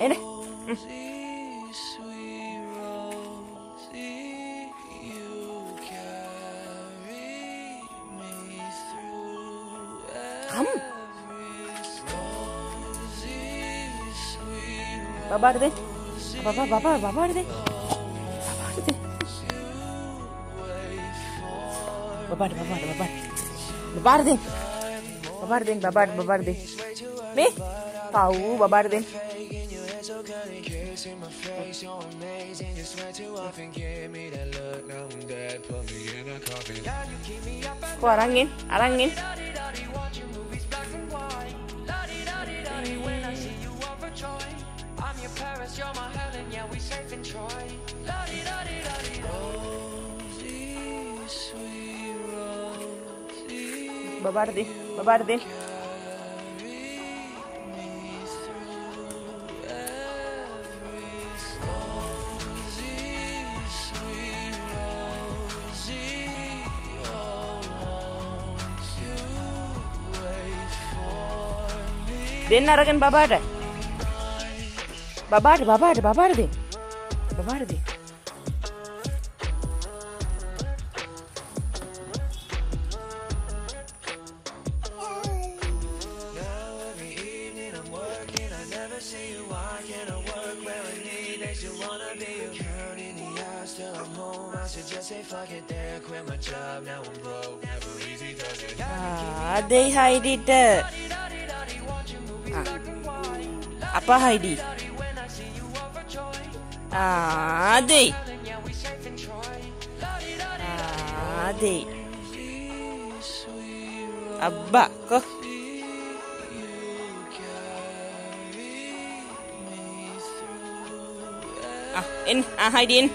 ini Sweet Rosie, you carry me through kamu sweet babar deh babar babar babar deh babar deh so good and kiss my face You're amazing, you too often Give me that look, now I'm dead Put me in a coffin Now you keep me up at night arangin, arangin You're my Helen, yeah, we safe in Troy. La di da di da di. Rosie, sweet Rosie. Babardi, babardi. දෙන්න අරගෙන බබාට. බබාට බබාට බබාට දෙන්න. බබාට දෙන්න. Ah, ah, ආදේ හයිඩිට Apa Heidi? Ade. Ade. Abba kok. Ah, in, ah Heidi in.